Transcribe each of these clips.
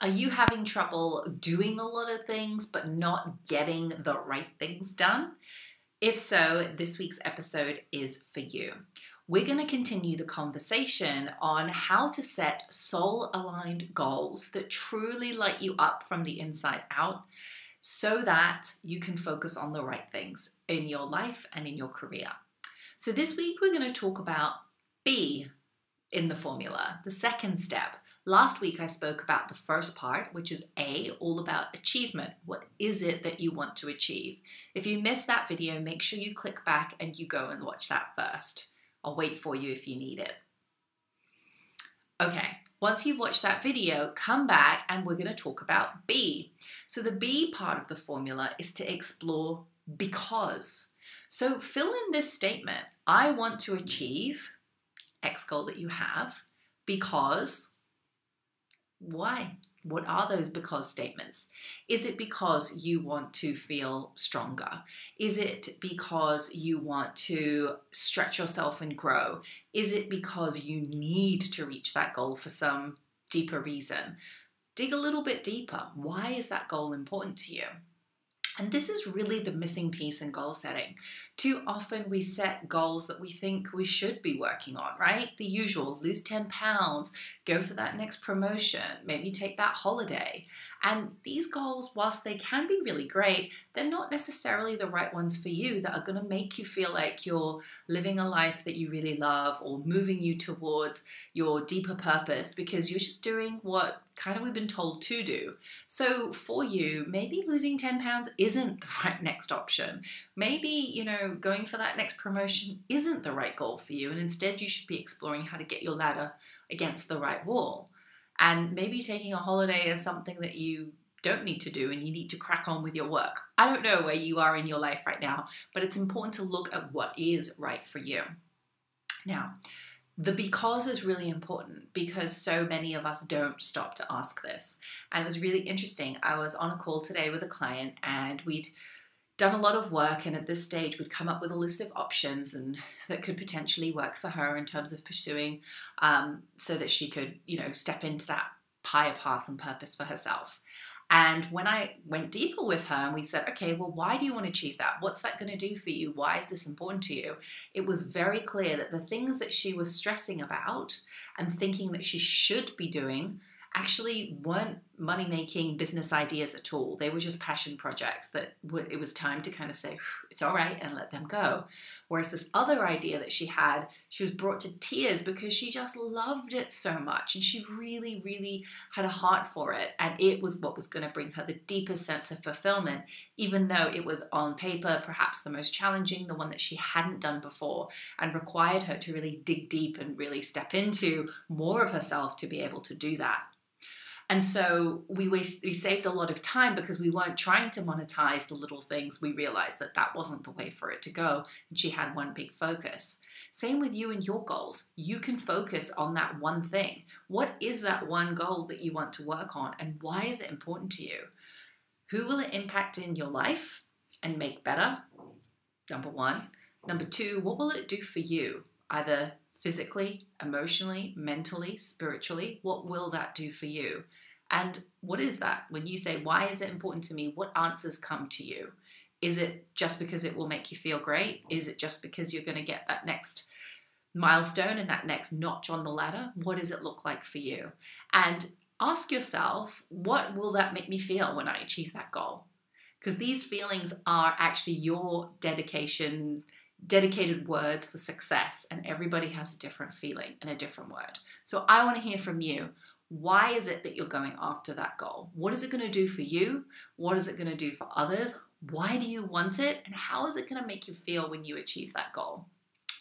Are you having trouble doing a lot of things but not getting the right things done? If so, this week's episode is for you. We're going to continue the conversation on how to set soul aligned goals that truly light you up from the inside out so that you can focus on the right things in your life and in your career. So, this week we're going to talk about B in the formula, the second step. Last week, I spoke about the first part, which is A, all about achievement. What is it that you want to achieve? If you missed that video, make sure you click back and you go and watch that first. I'll wait for you if you need it. Okay, once you've watched that video, come back and we're going to talk about B. So, the B part of the formula is to explore because. So, fill in this statement I want to achieve X goal that you have because why? What are those because statements? Is it because you want to feel stronger? Is it because you want to stretch yourself and grow? Is it because you need to reach that goal for some deeper reason? Dig a little bit deeper. Why is that goal important to you? And this is really the missing piece in goal setting. Too often we set goals that we think we should be working on, right? The usual lose 10 pounds, go for that next promotion, maybe take that holiday. And these goals, whilst they can be really great, they're not necessarily the right ones for you that are going to make you feel like you're living a life that you really love or moving you towards your deeper purpose because you're just doing what kind of we've been told to do. So for you, maybe losing 10 pounds isn't the right next option. Maybe, you know, going for that next promotion isn't the right goal for you and instead you should be exploring how to get your ladder against the right wall. And maybe taking a holiday is something that you don't need to do and you need to crack on with your work. I don't know where you are in your life right now, but it's important to look at what is right for you. Now, the because is really important because so many of us don't stop to ask this. And it was really interesting. I was on a call today with a client and we'd done a lot of work and at this stage we'd come up with a list of options and that could potentially work for her in terms of pursuing um, so that she could you know step into that higher path and purpose for herself and when i went deeper with her and we said okay well why do you want to achieve that? What's that going to do for you? Why is this important to you? It was very clear that the things that she was stressing about and thinking that she should be doing actually weren't money making business ideas at all. They were just passion projects that it was time to kind of say, it's all right, and let them go. Whereas this other idea that she had, she was brought to tears because she just loved it so much and she really, really had a heart for it. And it was what was going to bring her the deepest sense of fulfillment, even though it was on paper perhaps the most challenging, the one that she hadn't done before, and required her to really dig deep and really step into more of herself to be able to do that. And so we, we saved a lot of time because we weren't trying to monetize the little things. We realized that that wasn't the way for it to go. And she had one big focus. Same with you and your goals. You can focus on that one thing. What is that one goal that you want to work on and why is it important to you? Who will it impact in your life and make better? Number one. Number two, what will it do for you? Either physically, emotionally, mentally, spiritually? What will that do for you? And what is that? When you say, why is it important to me? What answers come to you? Is it just because it will make you feel great? Is it just because you're going to get that next milestone and that next notch on the ladder? What does it look like for you? And ask yourself, what will that make me feel when I achieve that goal? Because these feelings are actually your dedication, dedicated words for success, and everybody has a different feeling and a different word. So I want to hear from you. Why is it that you're going after that goal? What is it going to do for you? What is it going to do for others? Why do you want it? And how is it going to make you feel when you achieve that goal?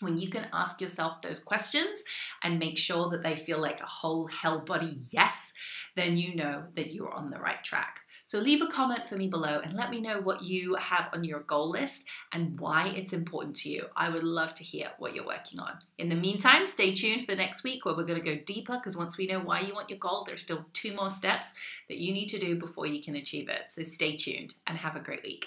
When you can ask yourself those questions and make sure that they feel like a whole hell body yes, then you know that you're on the right track. So leave a comment for me below and let me know what you have on your goal list and why it's important to you. I would love to hear what you're working on. In the meantime, stay tuned for next week where we're going to go deeper because once we know why you want your goal, there's still two more steps that you need to do before you can achieve it. So stay tuned and have a great week.